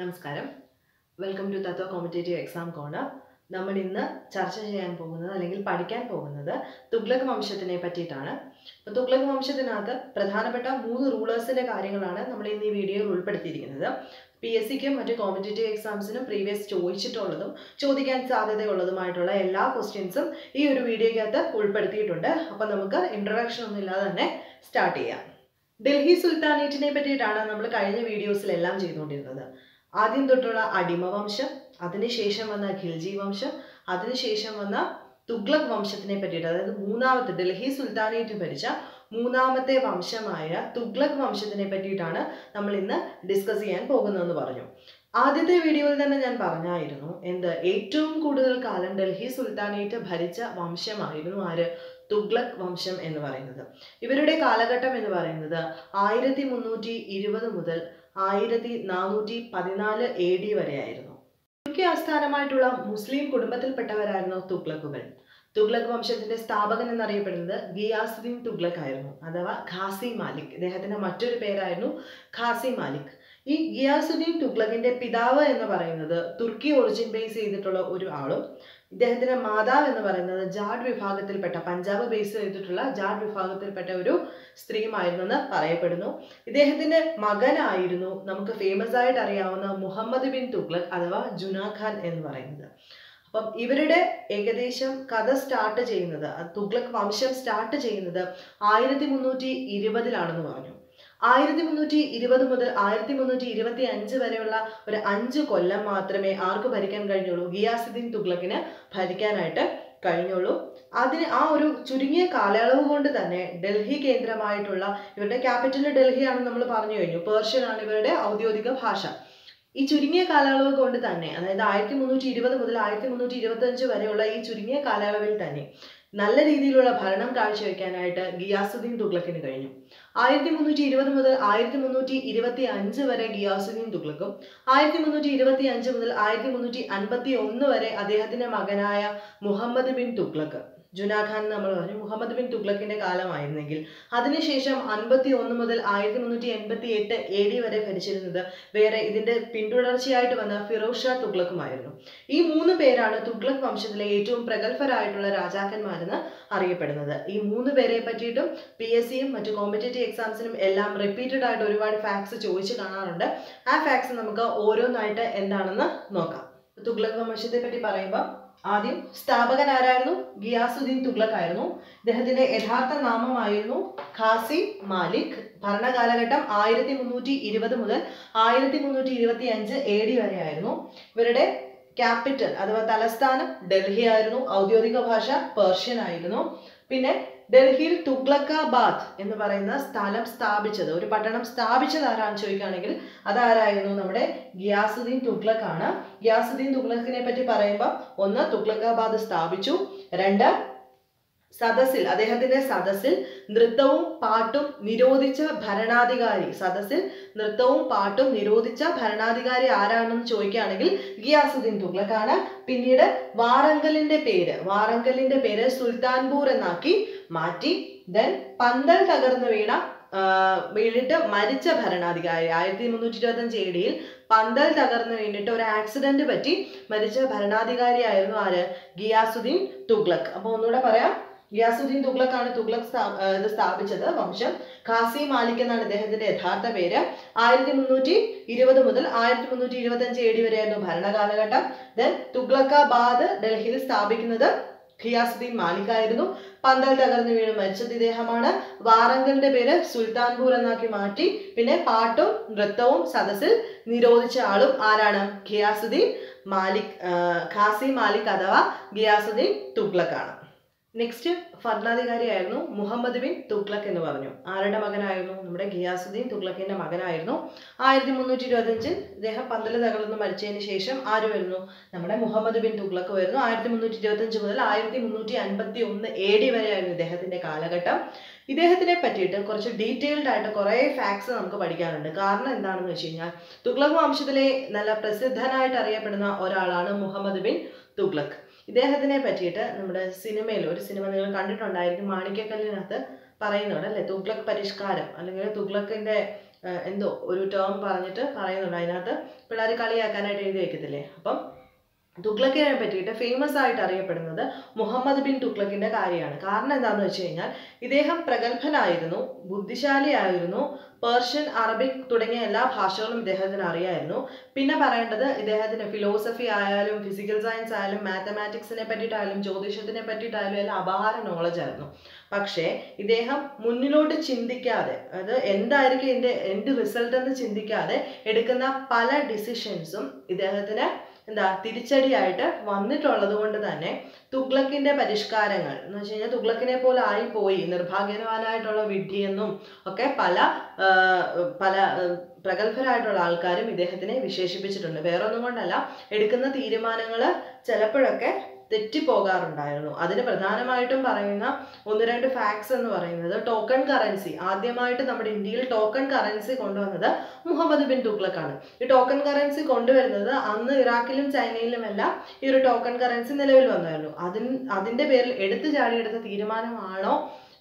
നമസ്കാരം. Welcome to Tatva competitive exam corner നമ്മൾ ഇന്ന് ചർച്ച ചെയ്യാൻ പോകുന്നത് അല്ലെങ്കിൽ പഠിക്കാൻ പോകുന്നത് തുഗ്ലക് വംശത്തിനെ പറ്റിയിട്ടാണ്. അപ്പോൾ തുഗ്ലക് വംശത്തിനകത്ത് പ്രധാനപ്പെട്ട മൂന്ന് റൂളേഴ്സിന്റെ കാര്യങ്ങളാണ് നമ്മൾ ഇന്ന് ഈ വീഡിയോയിൽ ഉൾപ്പെടുത്തിയിരിക്കുന്നത്. പി എസ് സിക്കും മറ്റ് കോമ്പറ്റേറ്റീവ് എക്സാംസിനും പ്രീവിയസ് ചോദിച്ചിട്ടുള്ളതും ചോദിക്കാൻ സാധ്യതയുള്ളതുമായിട്ടുള്ള എല്ലാ ക്വസ്റ്റ്യൻസും ഈ ഒരു വീഡിയോയ്ക്കകത്ത് ഉൾപ്പെടുത്തിയിട്ടുണ്ട്. അപ്പോൾ നമുക്ക് ഇൻട്രൊഡക്ഷൻ ഒന്നും ഇല്ലാതെ തന്നെ സ്റ്റാർട്ട് ചെയ്യാം. ഡൽഹി സുൽത്താനേറ്റിനെ പറ്റിയിട്ടാണ് നമ്മൾ കഴിഞ്ഞ വീഡിയോസിലെല്ലാം ചെയ്തുകൊണ്ടിരുന്നത്. ആദ്യം തൊട്ടുള്ള അടിമ വംശം അതിനുശേഷം വന്ന ഖിൽജി വംശം അതിനുശേഷം വന്ന തുഗ്ലക് വംശത്തിനെ പറ്റിയിട്ട് അതായത് മൂന്നാമത്തെ ഡൽഹി സുൽത്താനേറ്റ് ഭരിച്ച മൂന്നാമത്തെ വംശമായ തുഗ്ലക് വംശത്തിനെ പറ്റിയിട്ടാണ് നമ്മൾ ഇന്ന് ഡിസ്കസ് ചെയ്യാൻ പോകുന്നതെന്ന് പറഞ്ഞു. ആദ്യത്തെ വീഡിയോയിൽ തന്നെ ഞാൻ പറഞ്ഞായിരുന്നു എന്ത് ഏറ്റവും കൂടുതൽ കാലം ഡൽഹി സുൽത്താനേറ്റ് ഭരിച്ച വംശമായിരുന്നു ആര്? തുഗ്ലക് വംശം എന്ന് പറയുന്നത്. ഇവരുടെ കാലഘട്ടം എന്ന് പറയുന്നത് ആയിരത്തി മുന്നൂറ്റി ഇരുപത് മുതൽ ആയിരത്തി നാനൂറ്റി പതിനാല് എ ഡി വരെയായിരുന്നു. തുർക്കി ആസ്ഥാനമായിട്ടുള്ള മുസ്ലിം കുടുംബത്തിൽപ്പെട്ടവരായിരുന്നു തുഗ്ലക്കുകൾ. തുഗ്ലക് വംശത്തിന്റെ സ്ഥാപകൻ എന്നറിയപ്പെടുന്നത് ഗിയാസുദ്ദീൻ തുഗ്ലക് ആയിരുന്നു അഥവാ ഖാസി മാലിക്. ഇദ്ദേഹത്തിന്റെ മറ്റൊരു പേരായിരുന്നു ഖാസി മാലിക്. ഈ ഗിയാസുദ്ദീൻ തുഗ്ലക്കിന്റെ പിതാവ് എന്ന് പറയുന്നത് തുർക്കി ഒറിജിൻ ബേസ് ചെയ്തിട്ടുള്ള ഒരു ആളും ഇദ്ദേഹത്തിന്റെ മാതാവ് എന്ന് പറയുന്നത് ജാഡ് വിഭാഗത്തിൽപ്പെട്ട പഞ്ചാബ് ബേസ് ചെയ്തിട്ടുള്ള ജാഡ് വിഭാഗത്തിൽപ്പെട്ട ഒരു സ്ത്രീയുമായിരുന്നു എന്ന് പറയപ്പെടുന്നു. ഇദ്ദേഹത്തിന്റെ മകനായിരുന്നു നമുക്ക് ഫേമസ് ആയിട്ട് അറിയാവുന്ന മുഹമ്മദ് ബിൻ തുഗ്ലക് അഥവാ ജുനാ ഖാൻ എന്ന് പറയുന്നത്. അപ്പം ഇവരുടെ ഏകദേശം കഥ സ്റ്റാർട്ട് ചെയ്യുന്നത് തുഗ്ലക് വംശം സ്റ്റാർട്ട് ചെയ്യുന്നത് ആയിരത്തി മുന്നൂറ്റി ഇരുപതിലാണെന്ന് പറഞ്ഞു. ആയിരത്തി മുന്നൂറ്റി ഇരുപത് മുതൽ ആയിരത്തി മുന്നൂറ്റി ഇരുപത്തി അഞ്ച് വരെയുള്ള ഒരു അഞ്ച് കൊല്ലം മാത്രമേ ആർക്ക് ഭരിക്കാൻ കഴിഞ്ഞുള്ളൂ? ഗിയാസുദ്ദീൻ തുഗ്ലക്കിന് ഭരിക്കാനായിട്ട് കഴിഞ്ഞുള്ളൂ. അതിന് ആ ഒരു ചുരുങ്ങിയ കാലയളവ് കൊണ്ട് തന്നെ ഡൽഹി കേന്ദ്രമായിട്ടുള്ള ഇവരുടെ ക്യാപിറ്റൽ ഡൽഹി ആണെന്ന് നമ്മൾ പറഞ്ഞു കഴിഞ്ഞു. പേർഷ്യൻ ആണ് ഇവരുടെ ഔദ്യോഗിക ഭാഷ. ഈ ചുരുങ്ങിയ കാലയളവ് കൊണ്ട് തന്നെ അതായത് ആയിരത്തി മുന്നൂറ്റി ഇരുപത് മുതൽ ആയിരത്തി മുന്നൂറ്റി ഇരുപത്തി അഞ്ച് വരെയുള്ള ഈ ചുരുങ്ങിയ കാലയളവിൽ തന്നെ നല്ല രീതിയിലുള്ള ഭരണം കാഴ്ചവെക്കാനായിട്ട് ഗിയാസുദ്ദീൻ തുഗ്ലക്കിന് കഴിഞ്ഞു. ആയിരത്തി മുന്നൂറ്റി ഇരുപത് മുതൽ ആയിരത്തി മുന്നൂറ്റി ഇരുപത്തി അഞ്ച് വരെ ഗിയാസുദ്ദീൻ തുഗ്ലക്കും ആയിരത്തി മുന്നൂറ്റി ഇരുപത്തി അഞ്ച് മുതൽ ആയിരത്തി മുന്നൂറ്റി അൻപത്തി ഒന്ന് വരെ അദ്ദേഹത്തിന്റെ മകനായ മുഹമ്മദ് ബിൻ തുഗ്ലക്ക്. ജുനാഖാൻ നമ്മൾ പറഞ്ഞു മുഹമ്മദ് ബിൻ തുഗ്ലക്കിന്റെ കാലമായിരുന്നെങ്കിൽ. അതിനുശേഷം അൻപത്തി ഒന്ന് മുതൽ ആയിരത്തി മുന്നൂറ്റി എൺപത്തി എട്ട് എ ഡി വരെ ഭരിച്ചിരുന്നത് വേറെ ഇതിന്റെ പിന്തുടർച്ചയായിട്ട് വന്ന ഫിറോസ് ഷാ തുഗ്ലക്കുമായിരുന്നു. ഈ മൂന്ന് പേരാണ് തുഗ്ലക് വംശത്തിലെ ഏറ്റവും പ്രഗത്ഭരായിട്ടുള്ള രാജാക്കന്മാരെന്ന് അറിയപ്പെടുന്നത്. ഈ മൂന്ന് പേരെ പറ്റിയിട്ടും പി എസ് സിയും മറ്റു കോമ്പറ്റേറ്റീവ് എക്സാംസിനും എല്ലാം റിപ്പീറ്റഡ് ആയിട്ട് ഒരുപാട് ഫാക്ട്സ് ചോദിച്ചു കാണാറുണ്ട്. ആ ഫാക്ട്സ് നമുക്ക് ഓരോന്നായിട്ട് എന്താണെന്ന് നോക്കാം. തുഗ്ലക് വംശത്തെ പറ്റി പറയുമ്പോൾ ആദ്യം സ്ഥാപകൻ ആരായിരുന്നു ഗിയാസുദ്ദീൻ തുഗ്ലക് ആയിരുന്നു ഇദ്ദേഹത്തിന്റെ യഥാർത്ഥ നാമമായിരുന്നു ഖാസി മാലിക്. ഭരണകാലഘട്ടം ആയിരത്തി മുന്നൂറ്റി ഇരുപത് മുതൽ ആയിരത്തി മുന്നൂറ്റി ഇരുപത്തി അഞ്ച് എ ഡി വരെ ആയിരുന്നു ഇവരുടെ ക്യാപിറ്റൽ അഥവാ തലസ്ഥാനം ഡൽഹി ആയിരുന്നു. ഔദ്യോഗിക ഭാഷ പേർഷ്യൻ ആയിരുന്നു. പിന്നെ ഡൽഹിയിൽ തുഗ്ലക്കാബാദ് എന്ന് പറയുന്ന സ്ഥലം സ്ഥാപിച്ചത്. ഒരു പട്ടണം സ്ഥാപിച്ചത് ആരാന്ന് ചോദിക്കുകയാണെങ്കിൽ അതാരായിരുന്നു? നമ്മുടെ ഗിയാസുദ്ദീൻ തുഗ്ലക് ആണ് ഗിയാസുദ്ദീൻ തുഗ്ലക്കിനെ പറ്റി പറയുമ്പോൾ ഒന്ന് തുഗ്ലക്കാബാദ് സ്ഥാപിച്ചു. രണ്ട് സദസ്സിൽ അദ്ദേഹത്തിന്റെ സദസ്സിൽ നൃത്തവും പാട്ടും നിരോധിച്ച ഭരണാധികാരി സദസ്സിൽ നൃത്തവും പാട്ടും നിരോധിച്ച ഭരണാധികാരി ആരാണെന്ന് ചോദിക്കുകയാണെങ്കിൽ ഗിയാസുദ്ദീൻ തുഗ്ലക്കാണ്. പിന്നീട് വാറങ്കലിന്റെ പേര് വാറങ്കലിന്റെ പേര് സുൽത്താൻപൂർ എന്നാക്കി മാറ്റി. ദെൻ പന്തൽ തകർന്നു വീണ വീണിട്ട് മരിച്ച ഭരണാധികാരി ആയിരത്തി മുന്നൂറ്റി ഇരുപത്തഞ്ച് ഏടിയിൽ പന്തൽ തകർന്നു വീണിട്ട് ഒരു ആക്സിഡന്റ് പറ്റി മരിച്ച ഭരണാധികാരിയായിരുന്നു ആര്? ഗിയാസുദ്ദീൻ തുഗ്ലക്. അപ്പൊ ഒന്നുകൂടെ പറയാം. ഗിയാസുദ്ദീൻ തുഗ്ലക്കാണ് തുഗ്ലക് ഇത് സ്ഥാപിച്ചത് വംശം. ഖാസി മാലിക് എന്നാണ് അദ്ദേഹത്തിന്റെ യഥാർത്ഥ പേര്. ആയിരത്തി മുന്നൂറ്റി ഇരുപത് മുതൽ ആയിരത്തി മുന്നൂറ്റി ഇരുപത്തി അഞ്ച് ഡി വരെയായിരുന്നു ഭരണകാലഘട്ടം ദെൻ തുഗ്ലക്കാബാദ് ഡൽഹിയിൽ സ്ഥാപിക്കുന്നത് ഖിയാസുദ്ദീൻ മാലിക് ആയിരുന്നു. പന്തൽ തകർന്നു വീണ് മരിച്ചത് ഇദ്ദേഹമാണ്. വാറങ്കലിന്റെ പേര് സുൽത്താൻപൂർ എന്നാക്കി മാറ്റി. പിന്നെ പാട്ടും നൃത്തവും സദസ്സിൽ നിരോധിച്ച ആളും ആരാണ്? ഖിയാസുദ്ദീൻ മാലിക് ഖാസി മാലിക് അഥവാ ഖിയാസുദ്ദീൻ തുഗ്ലക് ആണ് നെക്സ്റ്റ് ഭരണാധികാരിയായിരുന്നു മുഹമ്മദ് ബിൻ തുഗ്ലക് എന്ന് പറഞ്ഞു. ആരുടെ മകനായിരുന്നു? നമ്മുടെ ഗിയാസുദ്ദീൻ തുഗ്ലക്കിന്റെ മകനായിരുന്നു. ആയിരത്തി മുന്നൂറ്റി ഇരുപത്തഞ്ചിൽ ഇദ്ദേഹം പന്തൽ തകർന്ന് മരിച്ചതിന് ശേഷം ആര് വരുന്നു നമ്മുടെ മുഹമ്മദ് ബിൻ തുഗ്ലക്ക് വരുന്നു. ആയിരത്തി മുന്നൂറ്റി ഇരുപത്തഞ്ച് മുതൽ ആയിരത്തി മുന്നൂറ്റി അൻപത്തി ഒന്ന് എ ഡി വരെയായിരുന്നു ഇദ്ദേഹത്തിന്റെ കാലഘട്ടം. ഇദ്ദേഹത്തിനെ പറ്റിയിട്ട് കുറച്ച് ഡീറ്റെയിൽഡ് ആയിട്ട് കുറേ ഫാക്ട്സ് നമുക്ക് പഠിക്കാനുണ്ട്. കാരണം എന്താണെന്ന് വെച്ച് കഴിഞ്ഞാൽ തുഗ്ലക് വംശത്തിലെ നല്ല പ്രസിദ്ധനായിട്ട് അറിയപ്പെടുന്ന ഒരാളാണ് മുഹമ്മദ് ബിൻ തുഗ്ലക്. ഇദ്ദേഹത്തിനെ പറ്റിയിട്ട് നമ്മുടെ സിനിമയിൽ ഒരു സിനിമ നിങ്ങൾ കണ്ടിട്ടുണ്ടായിരിക്കും മാണിക്യക്കല്ലിനകത്ത് പറയുന്നുണ്ട് അല്ലേ? തുഗ്ലക് പരിഷ്കാരം അല്ലെങ്കിൽ തുഗ്ലക്കിന്റെ എന്തോ ഒരു ടേം പറഞ്ഞിട്ട് പറയുന്നുണ്ട് അതിനകത്ത് പിള്ളേർ കളിയാക്കാനായിട്ട് എഴുതി വെക്കത്തില്ലേ? അപ്പം തുഗ്ലക്കിനെ പറ്റിയിട്ട് ഫേമസ് ആയിട്ട് അറിയപ്പെടുന്നത് മുഹമ്മദ് ബിൻ തുഗ്ലക്കിന്റെ കാര്യമാണ്. കാരണം എന്താണെന്ന് വെച്ച് കഴിഞ്ഞാൽ ഇദ്ദേഹം പ്രഗത്ഭനായിരുന്നു ബുദ്ധിശാലിയായിരുന്നു പേർഷ്യൻ അറബിക് തുടങ്ങിയ എല്ലാ ഭാഷകളും ഇദ്ദേഹത്തിന് അറിയായിരുന്നു. പിന്നെ പറയേണ്ടത് ഇദ്ദേഹത്തിന് ഫിലോസഫി ആയാലും ഫിസിക്കൽ സയൻസ് ആയാലും മാത്തമാറ്റിക്സിനെ പറ്റിയിട്ടായാലും ജ്യോതിഷത്തിനെ പറ്റിയിട്ടായാലും എല്ലാം അപാര നോളജ് ആയിരുന്നു. പക്ഷേ ഇദ്ദേഹം മുന്നിലോട്ട് ചിന്തിക്കാതെ അത് എന്തായിരിക്കും എന്റെ എൻഡ് റിസൾട്ട് എന്ന് ചിന്തിക്കാതെ എടുക്കുന്ന പല ഡിസിഷൻസും ഇദ്ദേഹത്തിന് എന്താ തിരിച്ചടിയായിട്ട് വന്നിട്ടുള്ളത് കൊണ്ട് തന്നെ തുഗ്ലക്കിന്റെ പരിഷ്കാരങ്ങൾ എന്ന് വെച്ച് കഴിഞ്ഞാൽ തുഗ്ലക്കിനെ പോലെ ആയിപ്പോയി നിർഭാഗ്യവാനായിട്ടുള്ള വിഡ്ഢിയെന്നും ഒക്കെ പല പല പ്രഗത്ഭരായിട്ടുള്ള ആൾക്കാരും ഇദ്ദേഹത്തിനെ വിശേഷിപ്പിച്ചിട്ടുണ്ട്. വേറൊന്നും കൊണ്ടല്ല എടുക്കുന്ന തീരുമാനങ്ങൾ ചിലപ്പോഴൊക്കെ തെറ്റിപ്പോകാറുണ്ടായിരുന്നു. അതിന് പ്രധാനമായിട്ടും പറയുന്ന ഒന്ന് രണ്ട് ഫാക്ട്സ് എന്ന് പറയുന്നത് ടോക്കൺ കറൻസി ആദ്യമായിട്ട് നമ്മുടെ ഇന്ത്യയിൽ ടോക്കൺ കറൻസി കൊണ്ടുവന്നത് മുഹമ്മദ് ബിൻ തുഗ്ലക്കാണ്. ഈ ടോക്കൺ കറൻസി കൊണ്ടുവരുന്നത് അന്ന് ഇറാഖിലും ചൈനയിലും എല്ലാം ഈ ഒരു ടോക്കൺ കറൻസി നിലവിൽ വന്നായിരുന്നു. അതിന് അതിന്റെ പേരിൽ എടുത്തു ചാടിയെടുത്ത തീരുമാനമാണോ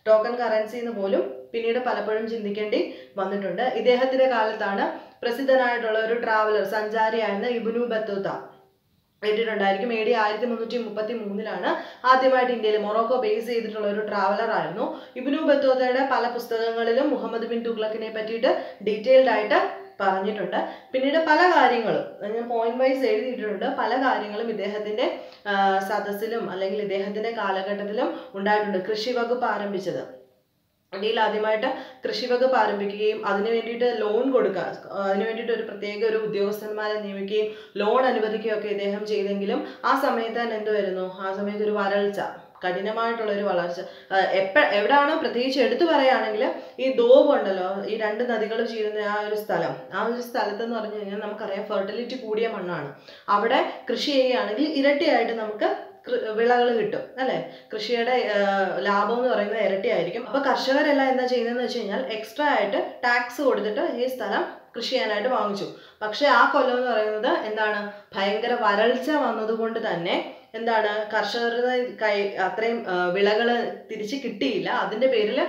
ടോക്കൺ കറൻസി എന്ന് പോലും പിന്നീട് പലപ്പോഴും ചിന്തിക്കേണ്ടി വന്നിട്ടുണ്ട്. ഇദ്ദേഹത്തിന്റെ കാലത്താണ് പ്രസിദ്ധനായിട്ടുള്ള ഒരു ട്രാവലർ സഞ്ചാരിയായിരുന്ന ഇബുനു ബത്തൂത്ത. കേട്ടിട്ടുണ്ടായിരിക്കും. എ ഡി ആയിരത്തി മുന്നൂറ്റി മുപ്പത്തി മൂന്നിലാണ് ആദ്യമായിട്ട് ഇന്ത്യയിൽ മൊറോക്കോ ബേസ് ചെയ്തിട്ടുള്ള ഒരു ട്രാവലർ ആയിരുന്നു. ഇബ്നു ബത്തോദയുടെ പല പുസ്തകങ്ങളിലും മുഹമ്മദ് ബിൻ തുഗ്ലക്കിനെ പറ്റിയിട്ട് ഡീറ്റെയിൽഡ് ആയിട്ട് പറഞ്ഞിട്ടുണ്ട്. പിന്നീട് പല കാര്യങ്ങളും ഞാൻ പോയിന്റ് വൈസ് എഴുതിയിട്ടുണ്ട്. പല കാര്യങ്ങളും ഇദ്ദേഹത്തിന്റെ സദസ്സിലും അല്ലെങ്കിൽ ഇദ്ദേഹത്തിന്റെ കാലഘട്ടത്തിലും ഉണ്ടായിട്ടുണ്ട്. കൃഷി വകുപ്പ് ആരംഭിച്ചത്. ഇന്ത്യയിൽ ആദ്യമായിട്ട് കൃഷി വകുപ്പ് ആരംഭിക്കുകയും അതിനു വേണ്ടിയിട്ട് ലോൺ കൊടുക്കുക. അതിനു വേണ്ടിയിട്ട് ഒരു പ്രത്യേക ഒരു ഉദ്യോഗസ്ഥന്മാരെ നിയമിക്കുകയും ലോൺ അനുവദിക്കുകയും ഒക്കെ ഇദ്ദേഹം ചെയ്തെങ്കിലും ആ സമയത്ത് തന്നെ എന്ത് വരുന്നു? ആ സമയത്ത് ഒരു വരൾച്ച കഠിനമായിട്ടുള്ള ഒരു വളർച്ച. എപ്പ എവിടാണോ പ്രത്യേകിച്ച് എടുത്തു പറയുകയാണെങ്കിൽ ഈ ദോബ് ഉണ്ടല്ലോ ഈ രണ്ട് നദികൾ ചേരുന്ന ആ ഒരു സ്ഥലം. ആ ഒരു സ്ഥലത്ത് എന്ന് പറഞ്ഞു കഴിഞ്ഞാൽ നമുക്കറിയാം ഫെർട്ടിലിറ്റി കൂടിയ മണ്ണാണ്. അവിടെ കൃഷി ചെയ്യുകയാണെങ്കിൽ ഇരട്ടിയായിട്ട് നമുക്ക് വിളകൾ കിട്ടും അല്ലെ? കൃഷിയുടെ ലാഭം എന്ന് പറയുന്നത് ഇരട്ടിയായിരിക്കും. അപ്പൊ കർഷകരെല്ലാം എന്താ ചെയ്യുന്നതെന്ന് വെച്ച് കഴിഞ്ഞാൽ എക്സ്ട്രാ ആയിട്ട് ടാക്സ് കൊടുത്തിട്ട് ഈ സ്ഥലം കൃഷി ചെയ്യാനായിട്ട് വാങ്ങിച്ചു. പക്ഷെ ആ കൊല്ലം എന്ന് പറയുന്നത് എന്താണ്? ഭയങ്കര വരൾച്ച വന്നതുകൊണ്ട് തന്നെ എന്താണ്? കർഷകരുടെ കൈ അത്രയും വിളകൾ തിരിച്ച് കിട്ടിയില്ല. അതിന്റെ പേരിൽ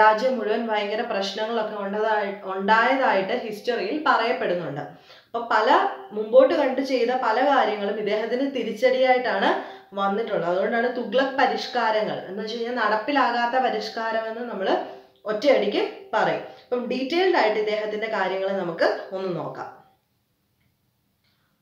രാജ്യം മുഴുവൻ ഭയങ്കര പ്രശ്നങ്ങളൊക്കെ ഉണ്ടതായി ഉണ്ടായതായിട്ട് ഹിസ്റ്ററിയിൽ പറയപ്പെടുന്നുണ്ട്. അപ്പൊ പല മുമ്പോട്ട് കണ്ടു ചെയ്ത പല കാര്യങ്ങളും ഇദ്ദേഹത്തിന് തിരിച്ചടിയായിട്ടാണ് വന്നിട്ടുള്ളത് അതുകൊണ്ടാണ് തുഗ്ലക് പരിഷ്കാരങ്ങൾ എന്ന് വെച്ച് കഴിഞ്ഞാൽ നടപ്പിലാകാത്ത പരിഷ്കാരം എന്ന് നമ്മൾ ഒറ്റയടിക്ക് പറയും. അപ്പം ഡീറ്റെയിൽഡ് ആയിട്ട് ഇദ്ദേഹത്തിന്റെ കാര്യങ്ങൾ നമുക്ക് ഒന്ന് നോക്കാം.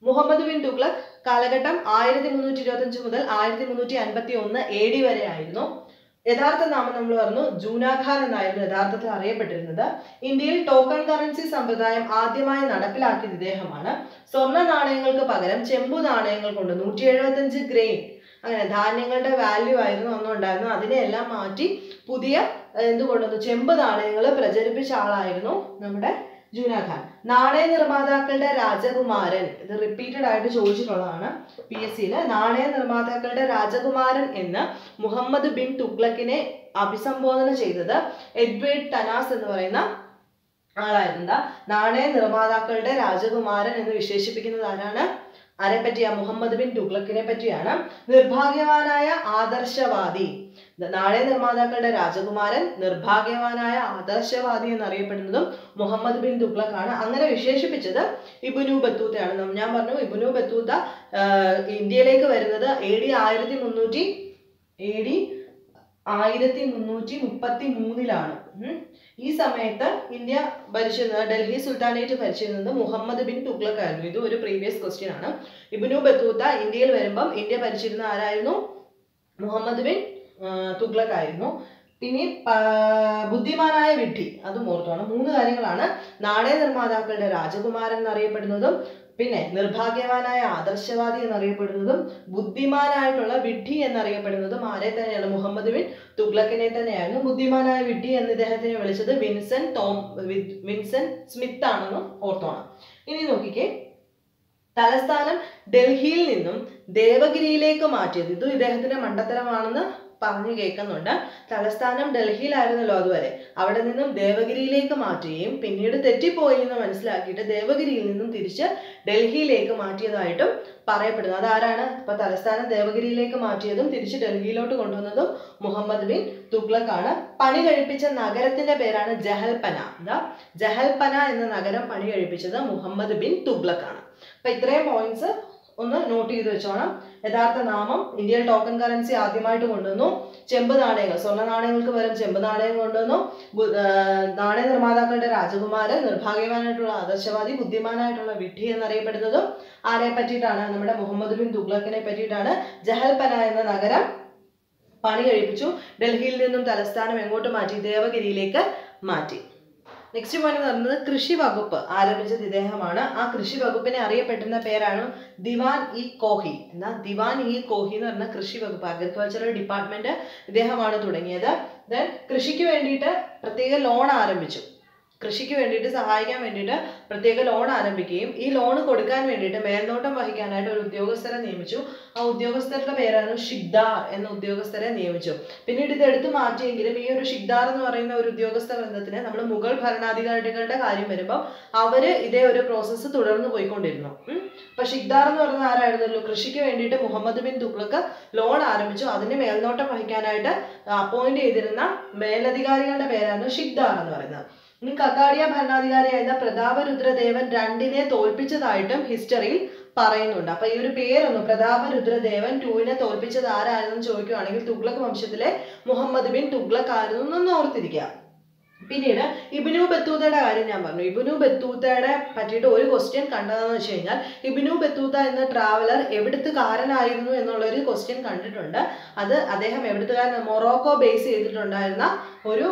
മുഹമ്മദ് ബിൻ തുഗ്ലക് കാലഘട്ടം ആയിരത്തി മുന്നൂറ്റി ഇരുപത്തി മുതൽ ആയിരത്തി മുന്നൂറ്റി അൻപത്തി ഒന്ന് എ ഡി വരെ ആയിരുന്നു. യഥാർത്ഥ നാമം നമ്മൾ പറഞ്ഞു ജൂനാഖാൻ എന്നായിരുന്നു യഥാർത്ഥത്തിൽ അറിയപ്പെട്ടിരുന്നത്. ഇന്ത്യയിൽ ടോക്കൺ കറൻസി സമ്പ്രദായം ആദ്യമായി നടപ്പിലാക്കിയത് ഇദ്ദേഹമാണ്. സ്വർണ നാണയങ്ങൾക്ക് പകരം ചെമ്പു നാണയങ്ങൾ കൊണ്ട് നൂറ്റി എഴുപത്തഞ്ച് ഗ്രെയിൻ അങ്ങനെ ധാന്യങ്ങളുടെ വാല്യൂ ആയിരുന്നു അന്ന് ഉണ്ടായിരുന്നു അതിനെയെല്ലാം മാറ്റി പുതിയ എന്ത് കൊണ്ടുവന്നു? ചെമ്പ് നാണയങ്ങൾ പ്രചരിപ്പിച്ച ആളായിരുന്നു നമ്മുടെ ജൂനാഖാൻ നാണയ നിർമ്മാതാക്കളുടെ രാജകുമാരൻ ഇത് റിപ്പീറ്റഡ് ആയിട്ട് ചോദിച്ചിട്ടുള്ളതാണ് പി എസ് നാണയ നിർമ്മാതാക്കളുടെ രാജകുമാരൻ എന്ന് മുഹമ്മദ് ബിൻ തുഗ്ലക്കിനെ അഭിസംബോധന ചെയ്തത് എഡ്വേർഡ് ടനാസ് എന്ന് പറയുന്ന ആളായിരുന്നു. നാണയ നിർമ്മാതാക്കളുടെ രാജകുമാരൻ എന്ന് വിശേഷിപ്പിക്കുന്നത് ആരാണ്? ആരെ പറ്റിയാ മുഹമ്മദ് ബിൻ തുഗ്ലക്കിനെ പറ്റിയാണ്. നിർഭാഗ്യവാനായ ആദർശവാദി. നാളെ നിർമ്മാതാക്കളുടെ രാജകുമാരൻ നിർഭാഗ്യവാനായ ആദർശവാദി എന്നറിയപ്പെടുന്നതും മുഹമ്മദ് ബിൻ തുഗ്ലക് അങ്ങനെ വിശേഷിപ്പിച്ചത് ഇബുനു ബത്തൂത്തയാണ്. ഞാൻ പറഞ്ഞു ഇബുനു ബത്തൂത്ത ഇന്ത്യയിലേക്ക് വരുന്നത് എ ഡി ആയിരത്തി മുന്നൂറ്റി എ ഡി ആയിരത്തി മുന്നൂറ്റി മുപ്പത്തി മൂന്നിലാണ്. ഈ സമയത്ത് ഇന്ത്യ ഭരിച്ചിരുന്നത് ഡൽഹി സുൽത്താനേറ്റ് ഭരിച്ചിരുന്നത് മുഹമ്മദ് ബിൻ തുഗ്ലക് ആയിരുന്നു ഇത് ഒരു പ്രീവിയസ് ക്വസ്റ്റ്യൻ ആണ്. ഇബിനു ബത്തൂത്ത ഇന്ത്യയിൽ വരുമ്പം ഇന്ത്യ ഭരിച്ചിരുന്ന ആരായിരുന്നു? മുഹമ്മദ് ബിൻ തുഗ്ലക് ആയിരുന്നു പിന്നെ ബുദ്ധിമാനായ വിഡ്ഢി അതും ഓർത്തോണം. മൂന്ന് കാര്യങ്ങളാണ് നാണയ നിർമ്മാതാക്കളുടെ രാജകുമാരൻ എന്നറിയപ്പെടുന്നതും പിന്നെ നിർഭാഗ്യവാനായ ആദർശവാദി എന്നറിയപ്പെടുന്നതും ബുദ്ധിമാനായിട്ടുള്ള വിഡ്ഢി എന്നറിയപ്പെടുന്നതും ആരെ തന്നെയാണ്? മുഹമ്മദ് ബിൻ തുഗ്ലക്കിനെ തന്നെയായിരുന്നു ബുദ്ധിമാനായ വിഡ്ഢി എന്ന് ഇദ്ദേഹത്തിനെ വിളിച്ചത് വിൻസൻ ടോം വിൻസൻ സ്മിത്ത് ആണെന്നും ഓർത്തോണം. ഇനി നോക്കിക്കേ. തലസ്ഥാനം ഡൽഹിയിൽ നിന്നും ദേവഗിരിയിലേക്ക് മാറ്റിയത്. ഇതും ഇദ്ദേഹത്തിന്റെ മണ്ടത്തരമാണെന്ന് പറഞ്ഞു കേൾക്കുന്നുണ്ട്. തലസ്ഥാനം ഡൽഹിയിലായിരുന്നല്ലോ അതുവരെ. അവിടെ നിന്നും ദേവഗിരിയിലേക്ക് മാറ്റുകയും പിന്നീട് തെറ്റിപ്പോയി എന്ന് മനസ്സിലാക്കിയിട്ട് ദേവഗിരിയിൽ നിന്നും തിരിച്ച് ഡൽഹിയിലേക്ക് മാറ്റിയതായിട്ടും പറയപ്പെടുന്നു. അതാരാണ്? ഇപ്പൊ തലസ്ഥാനം ദേവഗിരിയിലേക്ക് മാറ്റിയതും തിരിച്ച് ഡൽഹിയിലോട്ട് കൊണ്ടുവന്നതും മുഹമ്മദ് ബിൻ തുഗ്ലക് ആണ് പണി കഴിപ്പിച്ച നഗരത്തിന്റെ പേരാണ് ജഹൽപന. എന്താ ജഹൽപന എന്ന നഗരം പണി കഴിപ്പിച്ചത് മുഹമ്മദ് ബിൻ തുഗ്ലക് ആണ് അപ്പൊ ഇത്രയും പോയിന്റ്സ് ഒന്ന് നോട്ട് ചെയ്ത് വെച്ചോണം. യഥാർത്ഥ നാമം ഇന്ത്യയിൽ ടോക്കൺ കറൻസി ആദ്യമായിട്ട് കൊണ്ടുവന്നു. ചെമ്പ് നാണയങ്ങൾ സ്വർണ നാണയങ്ങൾക്ക് പകരം ചെമ്പ് നാണയം കൊണ്ടുവന്നു. നാണയ നിർമ്മാതാക്കളുടെ രാജകുമാരൻ നിർഭാഗ്യവാനായിട്ടുള്ള ആദർശവാദി ബുദ്ധിമാനായിട്ടുള്ള വിഡ്ഢി എന്നറിയപ്പെടുന്നതും ആരെ പറ്റിയിട്ടാണ്? നമ്മുടെ മുഹമ്മദ് ബിൻ തുഗ്ലക്കിനെ പറ്റിയിട്ടാണ്. ജഹൽപന എന്ന നഗരം പണി കഴിപ്പിച്ചു. ഡൽഹിയിൽ നിന്നും തലസ്ഥാനം എങ്ങോട്ട് മാറ്റി? ദേവഗിരിയിലേക്ക് മാറ്റി. നെക്സ്റ്റ് പോയിന്റ് എന്ന് പറയുന്നത് കൃഷി വകുപ്പ് ആരംഭിച്ചത് ഇദ്ദേഹമാണ്. ആ കൃഷി വകുപ്പിനെ അറിയപ്പെടുന്ന പേരാണ് ദിവാൻ ഇ കോഹി. എന്നാ ദിവാൻ ഇ കോഹി എന്ന് പറഞ്ഞ കൃഷി വകുപ്പ് അഗ്രികൾച്ചറൽ ഡിപ്പാർട്ട്മെന്റ് ഇദ്ദേഹമാണ് തുടങ്ങിയത്. ദെൻ കൃഷിക്ക് വേണ്ടിയിട്ട് പ്രത്യേക ലോൺ ആരംഭിച്ചു. കൃഷിക്ക് വേണ്ടിയിട്ട് സഹായിക്കാൻ വേണ്ടിയിട്ട് പ്രത്യേക ലോൺ ആരംഭിക്കുകയും ഈ ലോൺ കൊടുക്കാൻ വേണ്ടിയിട്ട് മേൽനോട്ടം വഹിക്കാനായിട്ട് ഒരു ഉദ്യോഗസ്ഥരെ നിയമിച്ചു. ആ ഉദ്യോഗസ്ഥരുടെ പേരാണ് ഷിഗ്ദാർ എന്ന ഉദ്യോഗസ്ഥരെ നിയമിച്ചു. പിന്നീട് ഇത് എടുത്തു മാറ്റിയെങ്കിലും ഈ ഒരു ഷിഗ്ദാർ എന്ന് പറയുന്ന ഒരു ഉദ്യോഗസ്ഥ ബന്ധത്തിന് നമ്മൾ മുഗൾ ഭരണാധികാരികളുടെ കാര്യം വരുമ്പോൾ അവർ ഇതേ ഒരു പ്രോസസ്സ് തുടർന്ന് പോയിക്കൊണ്ടിരുന്നു. അപ്പൊ ഷിഗ്ദാർ എന്ന് പറയുന്ന ആരായിരുന്നല്ലോ? കൃഷിക്ക് വേണ്ടിയിട്ട് മുഹമ്മദ് ബിൻ തുഗ്ലക്ക് ലോൺ ആരംഭിച്ചു. അതിന് മേൽനോട്ടം വഹിക്കാനായിട്ട് അപ്പോയിന്റ് ചെയ്തിരുന്ന മേലധികാരികളുടെ പേരാണ് ഷിഗ്ദാർ എന്ന് പറയുന്നത്. ഇനി കക്കാടിയ ഭരണാധികാരിയായിരുന്ന പ്രതാപരുദ്രദേവൻ രണ്ടിനെ തോൽപ്പിച്ചതായിട്ടും ഹിസ്റ്ററിയിൽ പറയുന്നുണ്ട്. അപ്പൊ ഈ ഒരു പേരൊന്നും പ്രതാപരുദ്രദേവൻ ടൂവിനെ തോൽപ്പിച്ചത് ആരായിരുന്നു ചോദിക്കുകയാണെങ്കിൽ തുഗ്ലക് വംശത്തിലെ മുഹമ്മദ് ബിൻ തുഗ്ലക് ആയിരുന്നു എന്ന് ഓർത്തിരിക്കുക. പിന്നീട് ഇബിനു ബത്തൂത്തയുടെ കാര്യം ഞാൻ പറഞ്ഞു. ഇബിനു ബത്തൂത്തയുടെ പറ്റിയിട്ട് ഒരു ക്വസ്റ്റ്യൻ കണ്ടതെന്ന് വെച്ച് കഴിഞ്ഞാൽ ഇബിനു ബത്തൂത്ത എന്ന ട്രാവലർ എവിടുത്തുകാരനായിരുന്നു എന്നുള്ള ഒരു ക്വസ്റ്റ്യൻ കണ്ടിട്ടുണ്ട്. അത് അദ്ദേഹം എവിടുത്തുകാരൻ മൊറോക്കോ ബേസ് ചെയ്തിട്ടുണ്ടായിരുന്ന ഒരു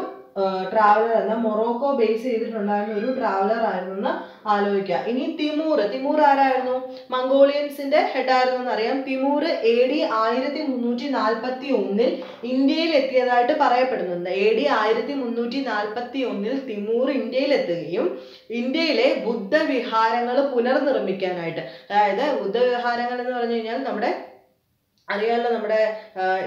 ട്രാവലർ എന്ന മൊറോക്കോ ബേസ് ചെയ്തിട്ടുണ്ടായിരുന്ന ഒരു ട്രാവലർ ആയിരുന്നു എന്ന് ആലോചിക്കുക ഇനി തിമൂർ തിമൂർ ആരായിരുന്നു? മംഗോളിയൻസിന്റെ ഹെഡായിരുന്നു എന്നറിയാം തിമൂർ എ ഡി ആയിരത്തി മുന്നൂറ്റി നാൽപ്പത്തി ഒന്നിൽ ഇന്ത്യയിൽ എത്തിയതായിട്ട് പറയപ്പെടുന്നുണ്ട്. എ ഡി ആയിരത്തി മുന്നൂറ്റി നാൽപ്പത്തി ഒന്നിൽ തിമൂർ ഇന്ത്യയിൽ എത്തുകയും ഇന്ത്യയിലെ ബുദ്ധവിഹാരങ്ങൾ പുനർനിർമ്മിക്കാനായിട്ട്. അതായത് ബുദ്ധവിഹാരങ്ങൾ എന്ന് പറഞ്ഞു കഴിഞ്ഞാൽ നമ്മുടെ അറിയാമല്ലോ നമ്മുടെ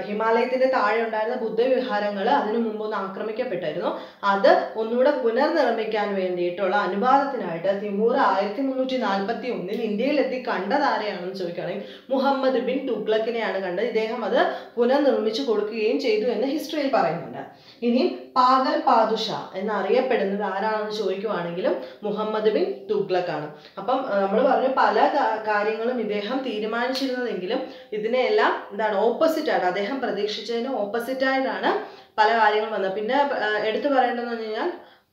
ഹിമാലയത്തിന്റെ താഴെ ഉണ്ടായിരുന്ന ബുദ്ധവിഹാരങ്ങൾ അതിനു മുമ്പ് ഒന്ന് ആക്രമിക്കപ്പെട്ടായിരുന്നു. അത് ഒന്നുകൂടെ പുനർനിർമ്മിക്കാൻ വേണ്ടിയിട്ടുള്ള അനുവാദത്തിനായിട്ട് തിമൂർ ആയിരത്തി മുന്നൂറ്റി നാൽപ്പത്തി ഒന്നിൽ ഇന്ത്യയിലെത്തി കണ്ടത് ആരെയാണെന്ന് ചോദിക്കുകയാണെങ്കിൽ മുഹമ്മദ് ബിൻ തുഗ്ലക്കിനെയാണ് കണ്ടത്. ഇദ്ദേഹം അത് പുനർനിർമ്മിച്ചു കൊടുക്കുകയും ചെയ്തു എന്ന് ഹിസ്റ്ററിയിൽ പറയുന്നുണ്ട്. ഇനി പാഗൽ പാദുഷ എന്നറിയപ്പെടുന്നത് ആരാണെന്ന് ചോദിക്കുവാണെങ്കിലും മുഹമ്മദ് ബിൻ തുഗ്ലക് ആണ്. അപ്പം നമ്മൾ പറഞ്ഞു പല കാര്യങ്ങളും ഇദ്ദേഹം തീരുമാനിച്ചിരുന്നതെങ്കിലും ഇതിനെല്ലാം എന്താണ് ഓപ്പോസിറ്റ് ആണ് അദ്ദേഹം പ്രതീക്ഷിച്ചതിന് ഓപ്പോസിറ്റ് ആയിട്ടാണ് പല കാര്യങ്ങളും വന്നത്. പിന്നെ എടുത്തു പറയേണ്ടതെന്ന് പറഞ്ഞു കഴിഞ്ഞാൽ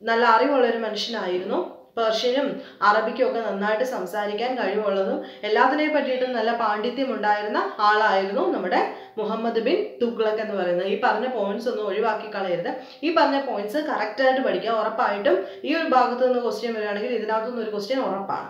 നല്ല അറിവുള്ള ഒരു മനുഷ്യനായിരുന്നു. പേർഷ്യനും അറബിക്കും ഒക്കെ നന്നായിട്ട് സംസാരിക്കാൻ കഴിവുള്ളതും എല്ലാത്തിനെ പറ്റിയിട്ടും നല്ല പാണ്ഡിത്യം ഉണ്ടായിരുന്ന ആളായിരുന്നു നമ്മുടെ മുഹമ്മദ് ബിൻ തുഗ്ലക് എന്ന് പറയുന്നത്. ഈ പറഞ്ഞ പോയിന്റ്സ് ഒന്നും ഒഴിവാക്കി കളയരുത്. ഈ പറഞ്ഞ പോയിന്റ്സ് ആയിട്ട് പഠിക്കുക. ഉറപ്പായിട്ടും ഈ ഒരു ഭാഗത്ത് നിന്ന് ക്വസ്റ്റ്യൻ വരികയാണെങ്കിൽ ഇതിനകത്തുനിന്ന് ഒരു ക്വസ്റ്റ്യൻ ഉറപ്പാണ്.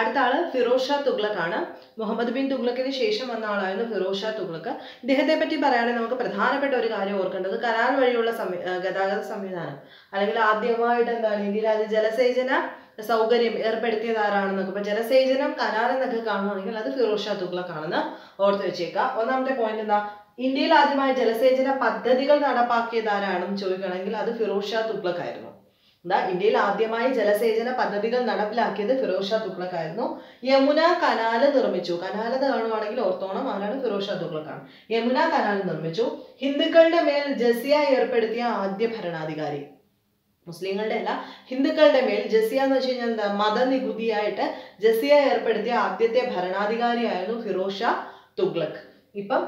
അടുത്ത ആൾ ഫിറോസ് ഷാ തുഗ്ലക് ആണ്. മുഹമ്മദ് ബിൻ തുഗ്ലക്കിന് ശേഷം വന്ന ആളായിരുന്നു ഫിറോസ് ഷാ തുഗ്ലക്ക് ഇദ്ദേഹത്തെ പറ്റി പറയുകയാണെങ്കിൽ നമുക്ക് പ്രധാനപ്പെട്ട ഒരു കാര്യം ഓർക്കേണ്ടത് കരാർ വഴിയുള്ള സംവി ഗതാഗത സംവിധാനം. അല്ലെങ്കിൽ ആദ്യമായിട്ട് എന്താണ് ഇന്ത്യയിൽ അത് ജലസേചന സൗകര്യം ഏർപ്പെടുത്തിയത് ആരാണെന്നൊക്കെ. ഇപ്പൊ ജലസേചനം കനാൽ എന്നൊക്കെ കാണുകയാണെങ്കിൽ അത് ഫിറോസ് ഷാ തുഗ്ലക് ആണെന്ന് ഓർത്ത് വെച്ചേക്കാം. ഒന്നാമത്തെ പോയിന്റ് എന്താ? ഇന്ത്യയിൽ ആദ്യമായി ജലസേചന പദ്ധതികൾ നടപ്പാക്കിയത് ആരാണെന്ന് ചോദിക്കുകയാണെങ്കിൽ അത് ഫിറോസ് ഷാ ആയിരുന്നു എന്താ? ഇന്ത്യയിൽ ആദ്യമായി ജലസേചന പദ്ധതികൾ നടപ്പിലാക്കിയത് ഫിറോസ് ഷാ ആയിരുന്നു യമുന കനാല് നിർമ്മിച്ചു. കനാല് എന്ന് കാണുവാണെങ്കിൽ ഓർത്തോണം ആരാണ്? ഷാ തുഗ്ലക് യമുന കനാല് നിർമ്മിച്ചു. ഹിന്ദുക്കളുടെ മേൽ ജസിയ ഏർപ്പെടുത്തിയ ആദ്യ ഭരണാധികാരി. മുസ്ലിങ്ങളുടെ അല്ല ഹിന്ദുക്കളുടെ മേൽ ജസിയ എന്ന് വെച്ച് കഴിഞ്ഞാൽ എന്താ മതനികുതിയായിട്ട് ജസിയ ഏർപ്പെടുത്തിയ ആദ്യത്തെ ഭരണാധികാരിയായിരുന്നു ഫിറോസ് ഷാ തുഗ്ലക് ഇപ്പം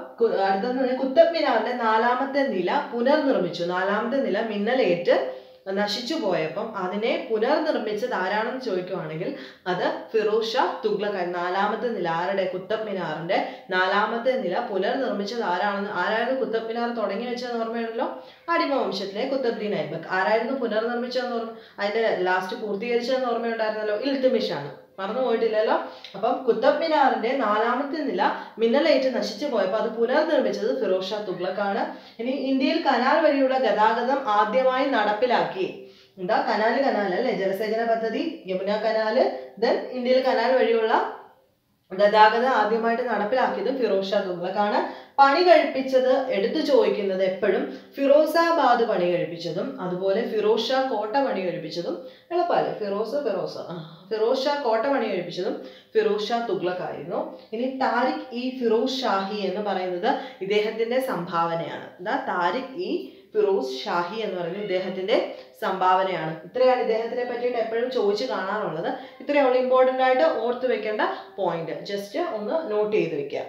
അടുത്തത് കുത്തബ് മിനാറിന്റെ നാലാമത്തെ നില പുനർനിർമ്മിച്ചു. നാലാമത്തെ നില മിന്നലേറ്റ് നശിച്ചു പോയപ്പം അതിനെ പുനർനിർമ്മിച്ചത് ആരാണെന്ന് ചോദിക്കുവാണെങ്കിൽ അത് ഫിറോസ് ഷാ തുഗ്ലക് നാലാമത്തെ നില ആരുടെ? കുത്തബ് മിനാറിന്റെ നാലാമത്തെ നില പുനർനിർമ്മിച്ചത് ആരാണെന്ന് ആരായിരുന്നു കുത്തബ് മിനാർ തുടങ്ങി വെച്ചതെന്ന് ഓർമ്മയുണ്ടല്ലോ? അടിമ വംശത്തിലെ കുത്തബ്ദീൻ ഐബക് ആരായിരുന്നു പുനർനിർമ്മിച്ചതെന്ന് ഓർമ്മ അതിന്റെ ലാസ്റ്റ് പൂർത്തീകരിച്ചതെന്ന് ഓർമ്മയുണ്ടായിരുന്നല്ലോ? ഇൽത്തുമിഷ് ആണ് മറന്നു പോയിട്ടില്ലല്ലോ? അപ്പം കുത്തബ് മിനാറിന്റെ നാലാമത്തെ നില മിന്നലേറ്റ് നശിച്ചു പോയപ്പോൾ അത് പുനർനിർമ്മിച്ചത് ഫിറോസ് ഷാ തുഗ്ലക് ആണ്. ഇനി ഇന്ത്യയിൽ കനാൽ വഴിയുള്ള ഗതാഗതം ആദ്യമായി നടപ്പിലാക്കി. എന്താ? കനാല് കനാൽ അല്ലെ? ജലസേചന പദ്ധതി യമുന കനാല് ദെൻ ഇന്ത്യയിൽ കനാൽ വഴിയുള്ള ഗതാഗതം ആദ്യമായിട്ട് നടപ്പിലാക്കിയത് ഫിറോസ് ഷാ തുഗ്ലക്കാണ് പണി കഴിപ്പിച്ചത് എടുത്തു ചോദിക്കുന്നത് എപ്പോഴും ഫിറോസാബാദ് പണി കഴിപ്പിച്ചതും അതുപോലെ ഫിറോസ് ഷാ കോട്ട പണി കഴിപ്പിച്ചതും എളുപ്പമല്ലേ? ഫിറോസ് ഫിറോസ്. ഫിറോസ് ഷാ കോട്ട പണി കഴിപ്പിച്ചതും ഫിറോസ് ഷാ തുഗ്ലക് ആയിരുന്നു ഇനി താരിഖ് ഇ ഫിറോസ് ഷാഹി എന്ന് പറയുന്നത് ഇദ്ദേഹത്തിന്റെ സംഭാവനയാണ്. താരിഖ് ഇ ഫിറോസ് ഷാഹി എന്ന് പറയുന്നത് ഇദ്ദേഹത്തിന്റെ സംഭാവനയാണ്. ഇത്രയാണ് ഇദ്ദേഹത്തിനെ പറ്റിയിട്ട് എപ്പോഴും ചോദിച്ചു കാണാറുള്ളത്. ഇത്രയുള്ള ഇമ്പോർട്ടന്റ് ആയിട്ട് ഓർത്ത് വെക്കേണ്ട പോയിന്റ് ജസ്റ്റ് ഒന്ന് നോട്ട് ചെയ്ത് വെക്കുക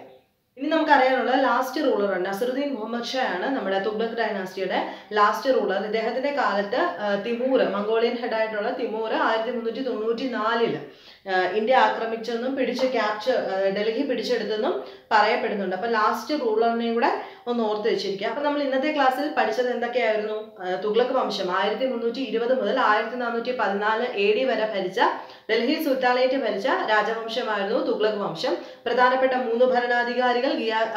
ഇനി നമുക്കറിയാനുള്ള ലാസ്റ്റ് റൂളർ നസറുദ്ദീൻ മുഹമ്മദ് ഷാ ആണ് നമ്മുടെ തുഗ്ലക് ഡൈനാസ്റ്റിയുടെ ലാസ്റ്റ് റൂളർ ഇദ്ദേഹത്തിന്റെ കാലത്ത് തിമൂർ മംഗോളിയൻ ഹെഡായിട്ടുള്ള തിമൂർ ആയിരത്തി മുന്നൂറ്റി തൊണ്ണൂറ്റി നാലിൽ ഇന്ത്യ ആക്രമിച്ചെന്നും പിടിച്ച് ക്യാപ്ചർ ഡൽഹി പിടിച്ചെടുത്തെന്നും പറയപ്പെടുന്നുണ്ട്. അപ്പൊ ലാസ്റ്റ് റൂളറിനെയും കൂടെ ഒന്ന് ഓർത്ത് വെച്ചിരിക്കുക. അപ്പൊ നമ്മൾ ഇന്നത്തെ ക്ലാസ്സിൽ പഠിച്ചത് എന്തൊക്കെയായിരുന്നു? തുഗ്ലക് വംശം. ആയിരത്തി മുന്നൂറ്റി ഇരുപത് മുതൽ ആയിരത്തി നാനൂറ്റി പതിനാല് എ ഡി വരെ ഭരിച്ച ഡൽഹി സുൽത്താനേറ്റ് ഭരിച്ച രാജവംശമായിരുന്നു തുഗ്ലക് വംശം. പ്രധാനപ്പെട്ട മൂന്ന് ഭരണാധികാരികൾ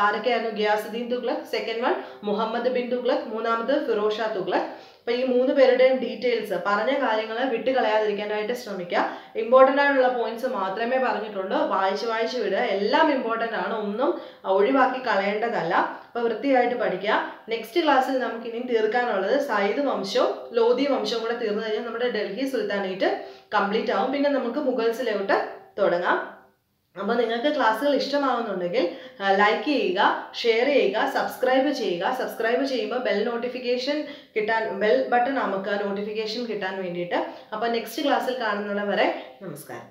ആരൊക്കെയായിരുന്നു? ഗിയാസുദ്ദീൻ തുഗ്ലക് സെക്കൻഡ് വൺ മുഹമ്മദ് ബിൻ തുഗ്ലക് മൂന്നാമത് ഫിറോഷ തുഗ്ലക്. അപ്പൊ ഈ മൂന്ന് പേരുടെയും ഡീറ്റെയിൽസ് പറഞ്ഞ കാര്യങ്ങൾ വിട്ടുകളയാതിരിക്കാനായിട്ട് ശ്രമിക്കുക. ഇമ്പോർട്ടന്റ് ആയിട്ടുള്ള പോയിന്റ്സ് മാത്രമേ പറഞ്ഞിട്ടുള്ളൂ. വായിച്ച് വായിച്ച് വിടുക. എല്ലാം ഇമ്പോർട്ടന്റ് ആണ്. ഒന്നും ഒഴിവാക്കി കളയേണ്ടതല്ല. അപ്പൊ വൃത്തിയായിട്ട് പഠിക്കുക. നെക്സ്റ്റ് ക്ലാസ്സിൽ നമുക്ക് ഇനി തീർക്കാനുള്ളത് സയ്യിദ് വംശവും ലോധി വംശവും കൂടെ തീർന്നു കഴിഞ്ഞാൽ നമ്മുടെ ഡൽഹി സുൽത്താനേറ്റ് കംപ്ലീറ്റ് ആവും. പിന്നെ നമുക്ക് മുഗൾസിലോട്ട് തുടങ്ങാം. അപ്പോൾ നിങ്ങൾക്ക് ക്ലാസ്സുകൾ ഇഷ്ടമാവുന്നുണ്ടെങ്കിൽ ലൈക്ക് ചെയ്യുക ഷെയർ ചെയ്യുക സബ്സ്ക്രൈബ് ചെയ്യുക. സബ്സ്ക്രൈബ് ചെയ്യുമ്പോൾ ബെൽ നോട്ടിഫിക്കേഷൻ കിട്ടാൻ ബെൽ ബട്ടൺ അമുക്കുക നോട്ടിഫിക്കേഷൻ കിട്ടാൻ വേണ്ടിയിട്ട്. അപ്പോൾ നെക്സ്റ്റ് ക്ലാസ്സിൽ കാണുന്നത് വരെ നമസ്കാരം.